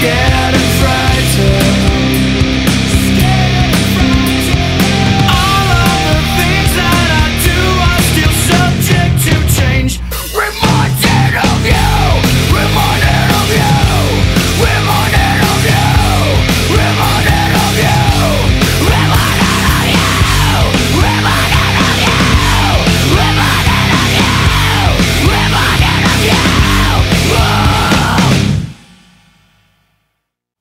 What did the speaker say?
scared